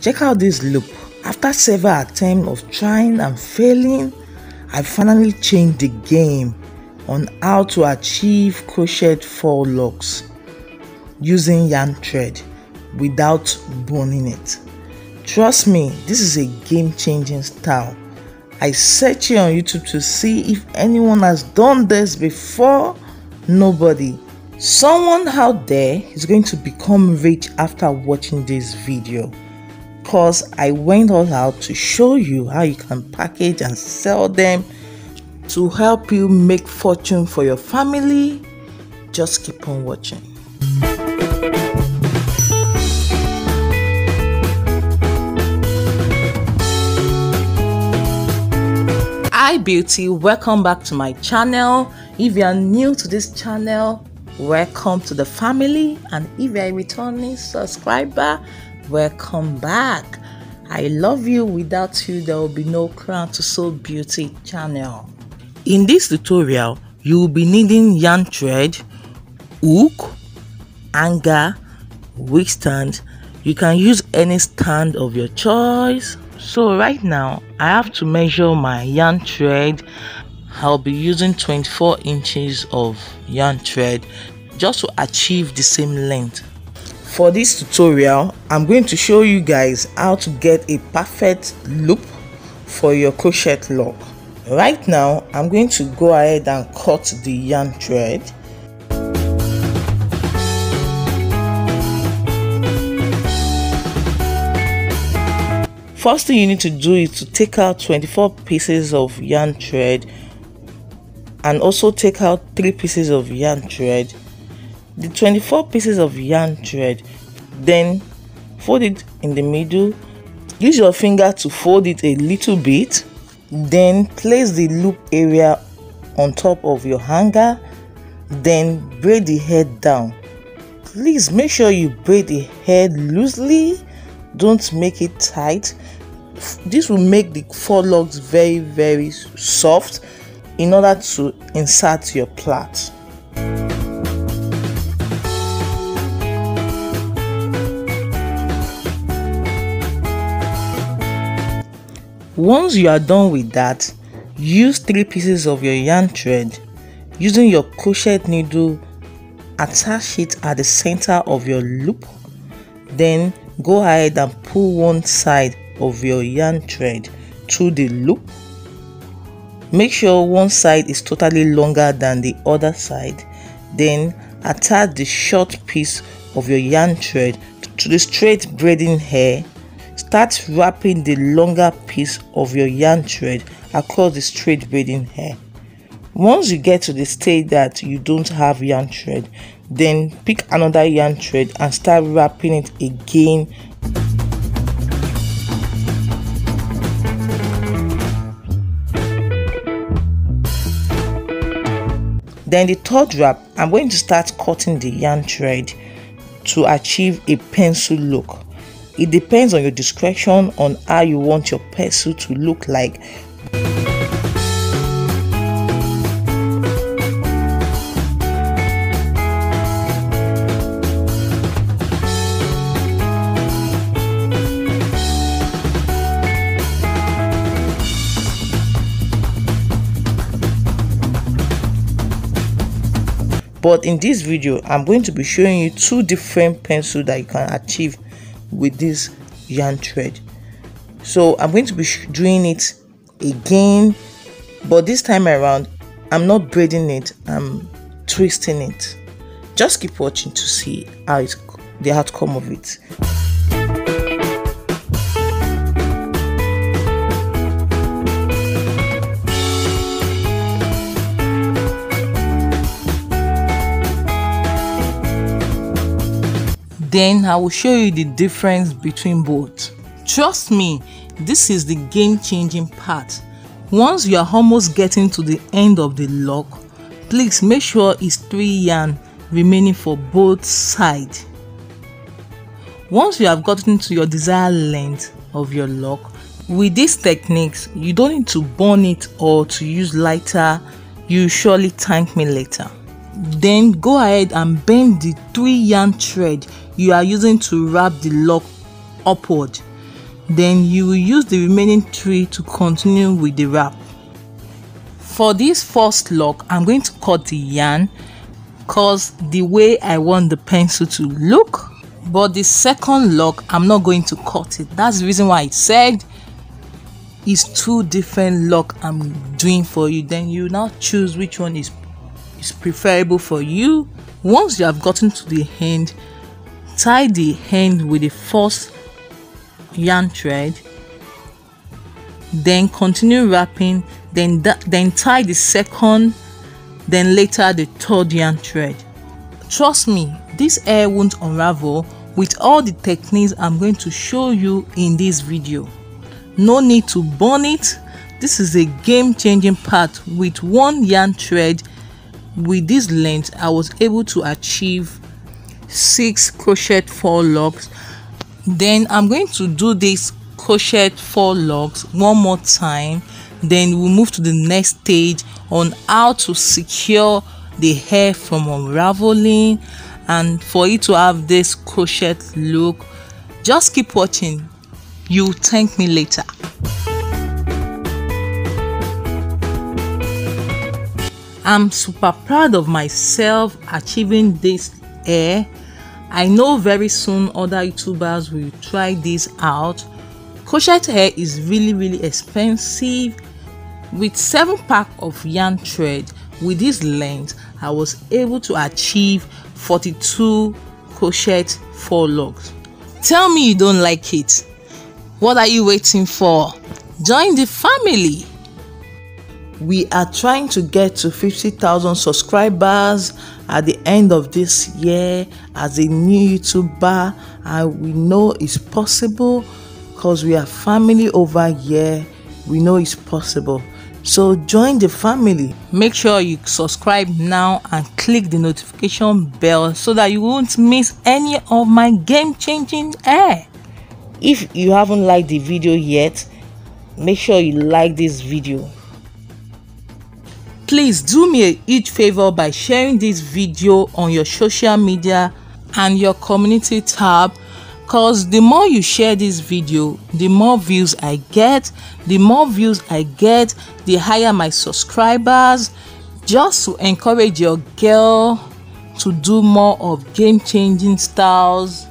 Check out this loop. After several attempts of trying and failing, I finally changed the game on how to achieve crochet faux locs using yarn thread without burning it. Trust me, this is a game changing style. I searched on YouTube to see if anyone has done this before. Nobody. Someone out there is going to become rich after watching this video. Cause I went all out to show you how you can package and sell them to help you make fortune for your family. Just keep on watching. hi beauty welcome back to my channel if you are new to this channel welcome to the family and if you're a returning subscriber welcome back. I love you. Without you there will be no Crown2sole beauty channel. In this tutorial you will be needing yarn thread hook hanger wig stand. You can use any stand of your choice. So right now I have to measure my yarn thread. I'll be using 24 inches of yarn thread just to achieve the same length for this tutorial I'm going to show you guys how to get a perfect loop for your crochet lock. Right now I'm going to go ahead and cut the yarn thread. First thing you need to do is to take out 24 pieces of yarn thread and also take out three pieces of yarn thread the 24 pieces of yarn thread then fold it in the middle use your finger to fold it a little bit then place the loop area on top of your hanger then braid the head down. Please make sure you braid the head loosely. Don't make it tight. This will make the faux locs very very soft in order to insert your plait once you are done with that use three pieces of your yarn thread using your crochet needle attach it at the center of your loop then go ahead and pull one side of your yarn thread through the loop. Make sure one side is totally longer than the other side. Then attach the short piece of your yarn thread to the straight braiding hair start wrapping the longer piece of your yarn thread across the straight braiding hair. Once you get to the stage that you don't have yarn thread then pick another yarn thread and start wrapping it again. Then the third wrap i'm going to start cutting the yarn thread to achieve a pencil look it depends on your discretion on how you want your pencil to look like. But in this video i'm going to be showing you two different pencils that you can achieve with this yarn thread. So i'm going to be doing it again but this time around i'm not braiding it i'm twisting it. Just keep watching to see how the outcome of it then I will show you the difference between both. Trust me, this is the game changing part. Once you are almost getting to the end of the lock, please make sure it's 3 yarn remaining for both sides. Once you have gotten to your desired length of your lock, with these techniques, you don't need to burn it or to use lighter, you surely thank me later. Then go ahead and bend the 3 yarn thread you are using to wrap the lock upward. Then you will use the remaining three to continue with the wrap. For this first lock i'm going to cut the yarn cause the way i want the pencil to look. But the second lock i'm not going to cut it. That's the reason why i said it's two different lock i'm doing for you. Then you now choose which one is is preferable for you. Once you have gotten to the end tie the end with the first yarn thread. Then continue wrapping then then tie the second then later the third yarn thread. Trust me this hair won't unravel. With all the techniques i'm going to show you in this video. No need to burn it. This is a game-changing part. With one yarn thread with this length i was able to achieve six crochet faux locs. Then i'm going to do this crochet faux locs one more time. Then we'll move to the next stage on how to secure the hair from unraveling and for you to have this crochet look. Just keep watching. You thank me later i'm super proud of myself achieving this hair i know very soon other youtubers will try this out crochet hair is really really expensive with 7 pack of yarn thread with this length I was able to achieve 42 crochet faux locs. Tell me you don't like it. What are you waiting for? Join the family. We are trying to get to 50,000 subscribers at the end of this year as a new YouTuber and we know it's possible because we are family over here. We know it's possible. So join the family. Make sure you subscribe now and click the notification bell so that you won't miss any of my game changing air. If you haven't liked the video yet, make sure you like this video. Please do me a huge favor by sharing this video on your social media and your community tab because the more you share this video the more views i get the more views i get the higher my subscribers. Just to encourage your girl to do more of game changing styles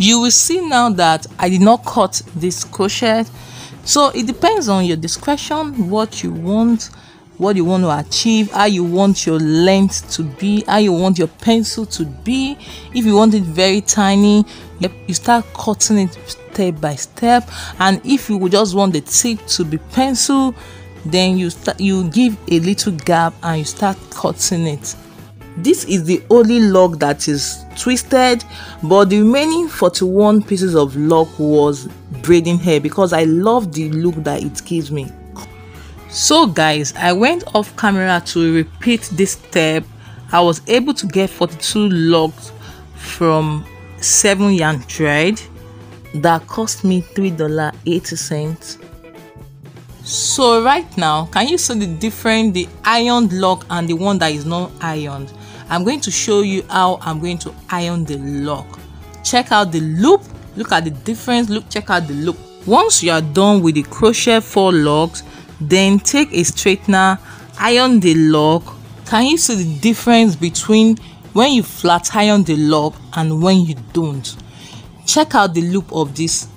you will see now that I did not cut this crochet. So it depends on your discretion what you want what you want to achieve how you want your length to be how you want your pencil to be. If you want it very tiny you start cutting it step by step. And if you just want the tip to be pencil then you start you give a little gap and you start cutting it this is the only lock that is twisted but the remaining 41 pieces of lock was braiding hair because I love the look that it gives me. So guys, I went off camera to repeat this step. I was able to get 42 locks from 7 yarn thread that cost me $3.80 so right now can you see the difference the ironed lock and the one that is not ironed I'm going to show you how I'm going to iron the lock. Check out the loop, look at the difference, look check out the loop. Once you are done with the crochet faux locs, then take a straightener, iron the lock. Can you see the difference between when you flat iron the lock and when you don't? Check out the loop of this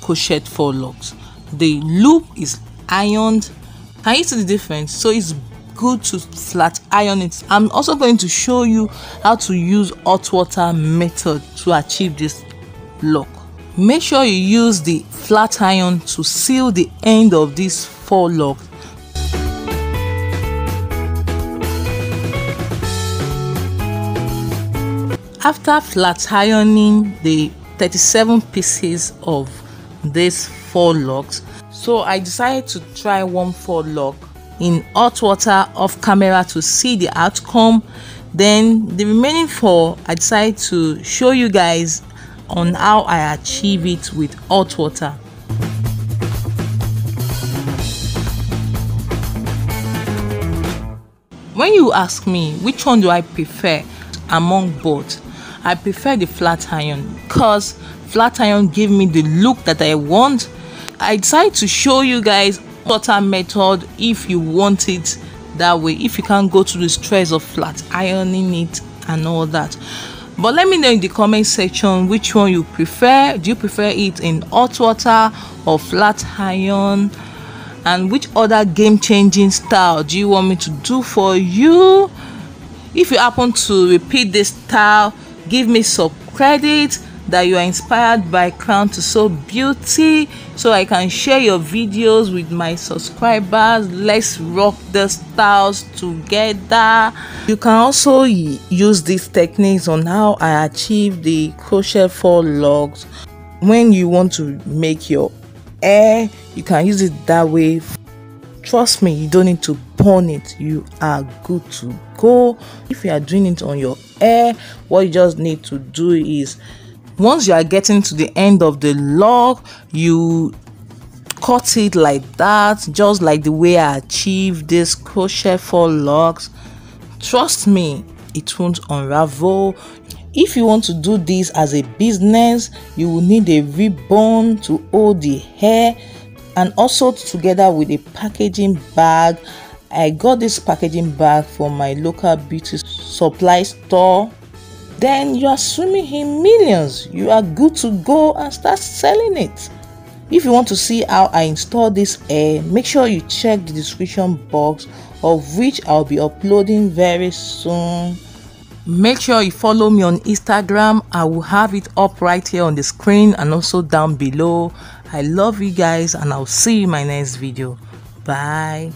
crochet faux locs. The loop is ironed. Can you see the difference? So it's good to flat iron it. I'm also going to show you how to use hot water method to achieve this lock make sure you use the flat iron to seal the end of this faux loc. After flat ironing the 37 pieces of these faux locs so i decided to try one faux loc in hot water off camera to see the outcome then the remaining four i decided to show you guys on how I achieve it with hot water. When you ask me which one do I prefer among both, I prefer the flat iron because flat iron give me the look that I want. I decided to show you guys water method if you want it that way. If you can't go to the stress of flat ironing it and all that. But let me know in the comment section which one you prefer. Do you prefer it in hot water or flat iron? And which other game changing style do you want me to do for you? If you happen to repeat this style give me some credit that you are inspired by crown to sew beauty. So i can share your videos with my subscribers. Let's rock the styles together. You can also use these techniques on how i achieve the crochet four logs when you want to make your hair you can use it that way. Trust me you don't need to burn it. You are good to go. If you are doing it on your hair what you just need to do is once you are getting to the end of the log you cut it like that just like the way i achieved this crochet four logs trust me it won't unravel. If you want to do this as a business you will need a ribbon to hold the hair and also together with a packaging bag. I got this packaging bag from my local beauty supply store then you are swimming in millions. You are good to go and start selling it. If you want to see how I install this air, make sure you check the description box of which I'll be uploading very soon. Make sure you follow me on Instagram. I will have it up right here on the screen and also down below. I love you guys and I'll see you in my next video. Bye.